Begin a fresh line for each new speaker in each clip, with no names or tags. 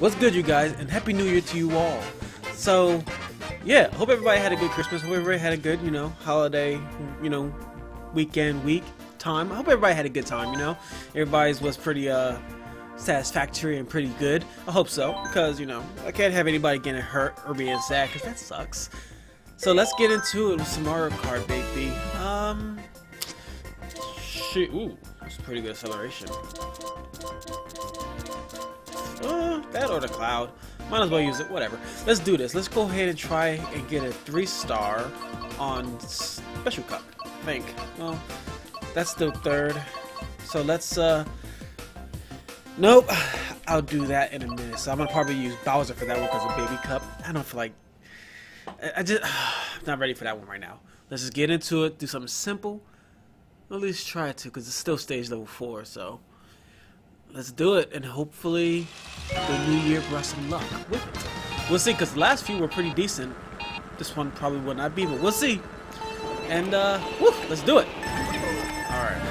What's good, you guys, and Happy New Year to you all. So, yeah, hope everybody had a good Christmas. Hope everybody had a good, you know, holiday, you know, weekend, week time. I hope everybody had a good time, you know. Everybody's was pretty, uh, satisfactory and pretty good. I hope so, because, you know, I can't have anybody getting hurt or being sad, because that sucks. So let's get into it with some Mario Kart, baby. Um, shit, ooh, pretty good acceleration. Uh, that or the cloud. Might as well use it, whatever. Let's do this. Let's go ahead and try and get a three star on Special Cup, I think. Well, that's the third. So let's, uh, nope. I'll do that in a minute. So I'm gonna probably use Bowser for that one because of Baby Cup. I don't feel like, I just, I'm not ready for that one right now. Let's just get into it, do something simple. At least try to, because it's still stage level 4, so let's do it, and hopefully the new year brought some luck with it. We'll see, because the last few were pretty decent. This one probably will not be, but we'll see. And, uh, woo, let's do it. Alright.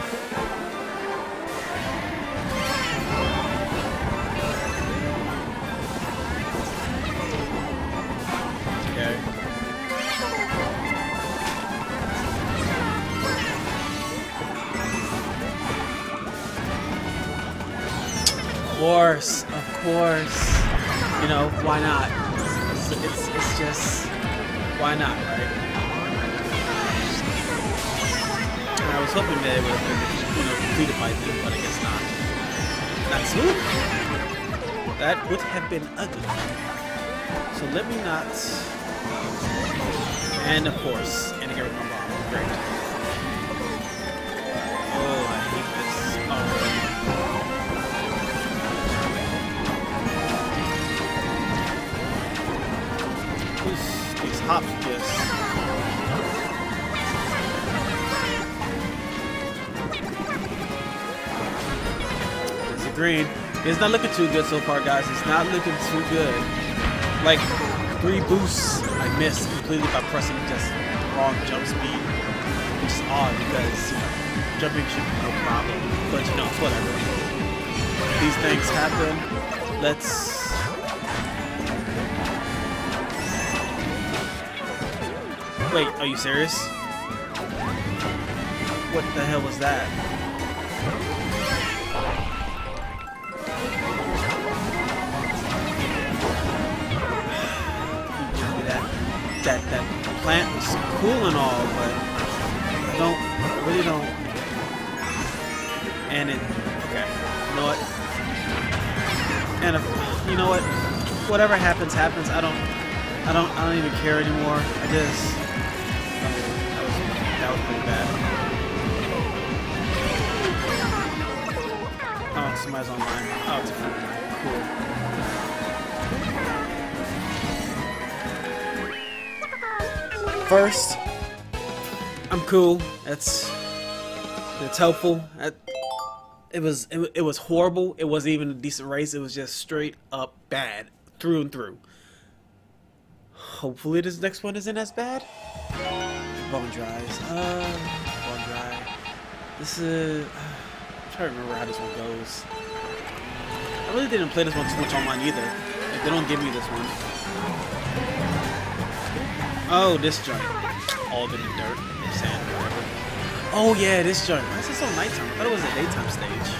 Course, of course. You know, why not? It's, it's, it's just, why not, right? And I was hoping that it would have been, you know, completed by then, but I guess not. That's soon. That would have been ugly. So let me not. And of course, and of my bomb. Great. It's a green. It's not looking too good so far, guys. It's not looking too good. Like, three boosts I missed completely by pressing just wrong jump speed. Which is odd because, you know, jumping should be no problem. But, you know, whatever. These things happen. Let's Wait, are you serious? What the hell was that? that that that plant was cool and all, but I don't I really don't and it okay. You know what? And if you know what? Whatever happens, happens. I don't I don't I don't even care anymore. I just that was that was pretty bad. Oh, somebody's online. Oh, it's a friend. Cool. First, I'm cool. That's that's helpful. That, it was it, it was horrible. It wasn't even a decent race. It was just straight up bad through and through. Hopefully this next one isn't as bad. Bone dries. Uh, bone dry. This is. Uh, I'm trying to remember how this one goes. I really didn't play this one too much online either. Like, they don't give me this one. Oh, this joint. All in the dirt, and sand, whatever. Oh yeah, this joint. Why is this on nighttime? I thought it was a daytime stage.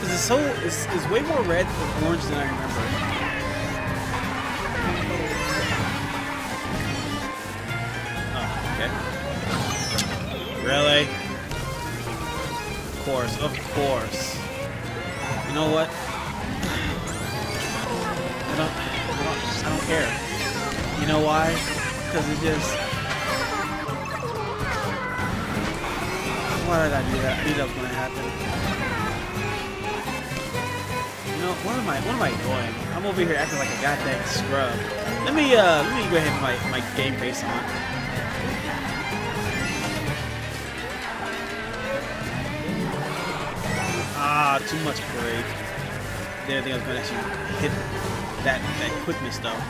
Cause it's so it's, it's way more red and orange than I remember. Really? Of course, of course. You know what? I don't, I don't, I don't care. You know why? Because it just. Why did I do that? I knew that was gonna happen. You know, what am I? What am I doing? I'm over here acting like a goddamn scrub. Let me, uh, let me go ahead and my my game face on. Too much parade. Didn't think I was gonna actually hit that that quickness though.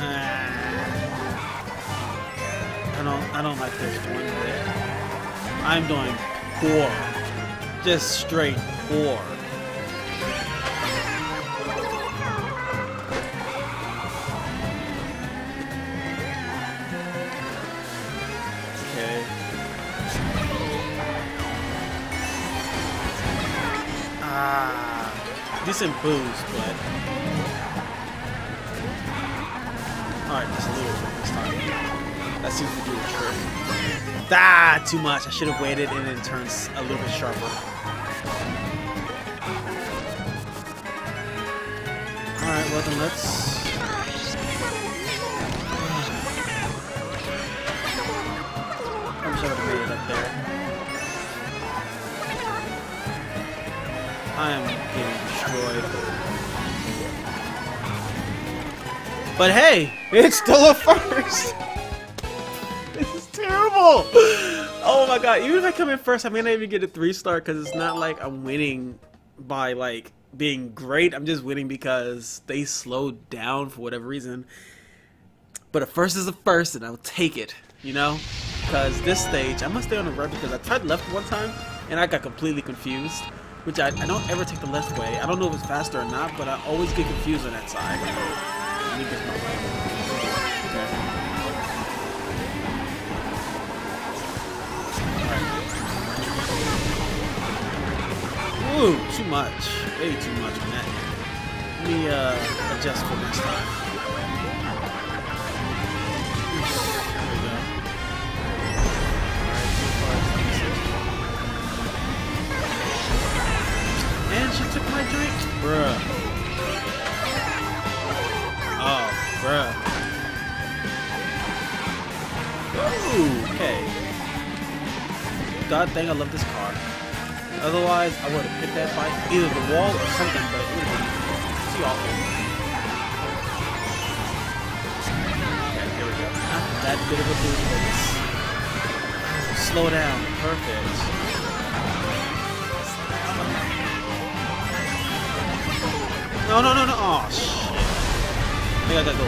Ah. I don't I don't like this one. I'm doing poor. Just straight poor. Decent boost, but alright, just a little bit this time. That seems to do the trick. Ah, too much. I should have waited and it turns a little bit sharper. Alright, well then let's I I made it up there. I am getting destroyed. But hey, it's still a first! this is terrible! Oh my god, even if I come in first, I may not even get a 3 star because it's not like I'm winning by like being great. I'm just winning because they slowed down for whatever reason. But a first is a first and I'll take it, you know? Because this stage, I must stay on the right because I tried left one time and I got completely confused. Which I, I don't ever take the left way. I don't know if it's faster or not, but I always get confused on that side. Let me get my. Okay. Ooh, too much. Way too much on that. Let me uh, adjust for next time. She took my drink? Bruh. Oh, bruh. Ooh, okay. God dang, I love this car. Otherwise, I would have hit that bike, either the wall or something, but it would have been too awful. Okay, here we go. Not that good of a boost. Slow down. Perfect. No, no, no, no. Oh, shit. Maybe I gotta go.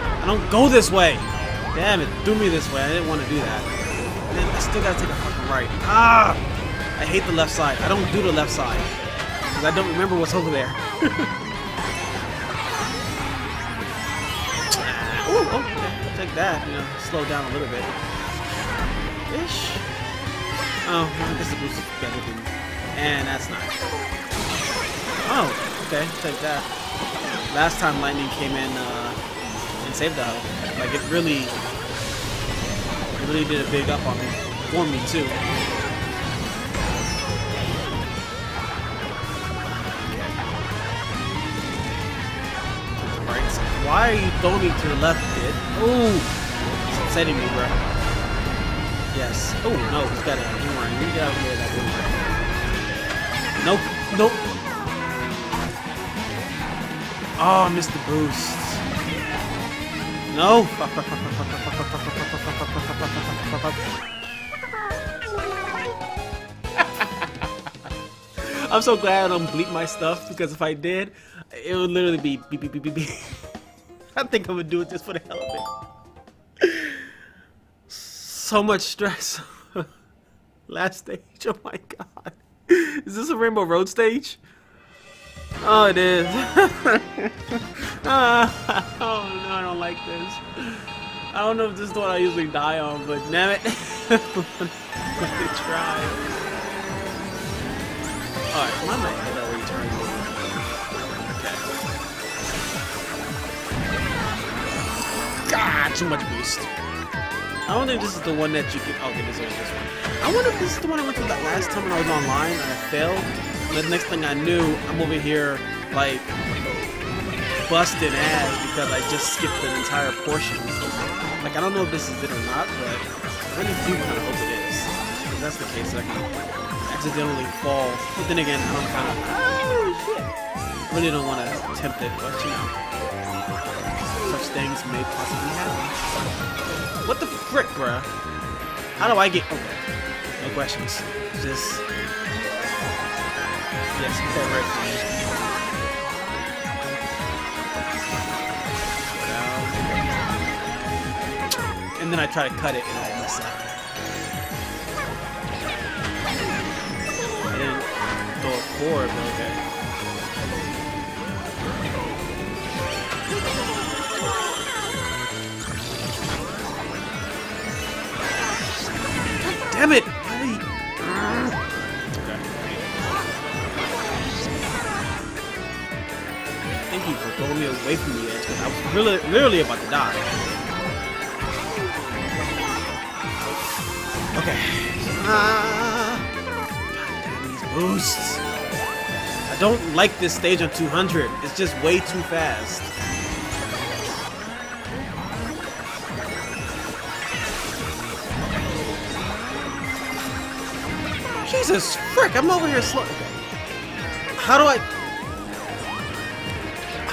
I don't go this way. Damn it, threw me this way. I didn't want to do that. I still gotta take a fucking right. Ah! I hate the left side. I don't do the left side. Because I don't remember what's over there. Ooh, oh, okay. Take that. You know, slow down a little bit. Ish. Oh, well, I guess the boost is better than... And that's not. Oh, okay, take that. Last time lightning came in uh, and saved the hoe. Like it really, it really did a big up on me, for me too. Why are you throwing me to the left, kid? Ooh, it's upsetting me, bro. Yes. Oh no, he's got a boomerang. You get out of here, that boomerang. Nope. Nope. Ah, oh, I missed the boost. No. I'm so glad I don't bleep my stuff because if I did, it would literally be beep beep beep beep beep. I think I'm gonna do it just for the hell of it. So much stress. Last stage. Oh my god. Is this a Rainbow Road stage? Oh, it is. Ah, oh no, I don't like this. I don't know if this is the one I usually die on, but damn it. Let me try. Alright, why am I head that way turn? Okay. God, too much boost. I don't think this is the one that you can. Okay, this is this one. I wonder if this is the one I went to that last time when I was online and I failed. The next thing I knew, I'm over here like busting ass because I just skipped an entire portion. Like I don't know if this is it or not, but I really do kind of hope it is. If that's the case, I can accidentally fall. But then again, I'm kind of oh shit. Really don't want to attempt it, but you know, such things may possibly happen. What the frick, bruh? How do I get? Okay, no questions. Just Yes, And then I try to cut it and I miss up. I didn't go forward, but okay. Damn it! Thank you for throwing me away from the edge because I was really, literally about to die. Okay. Ah, these boosts. I don't like this stage on 200. It's just way too fast. Jesus frick, I'm over here slow. How do I...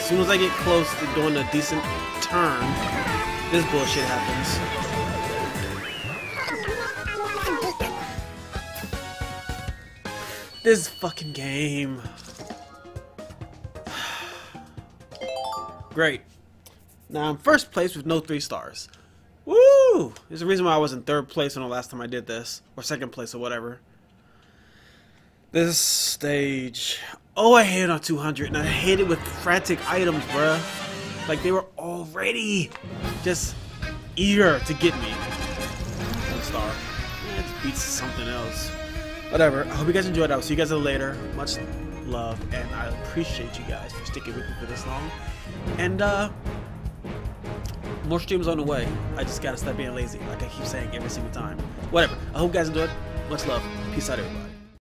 as soon as I get close to doing a decent turn, this bullshit happens. This fucking game. Great. Now I'm first place with no three stars. Woo! There's a reason why I was in third place on the last time I did this, or second place, or whatever. This stage. Oh, I it on 200, and I hit it with frantic items, bruh. Like they were already just eager to get me. One star. Eh, It beats something else. Whatever. I hope you guys enjoyed. I'll see you guys later. Much love, and I appreciate you guys for sticking with me for this long. And uh, more streams on the way. I just gotta stop being lazy, like I keep saying every single time. Whatever. I hope you guys enjoyed. Much love. Peace out, everybody.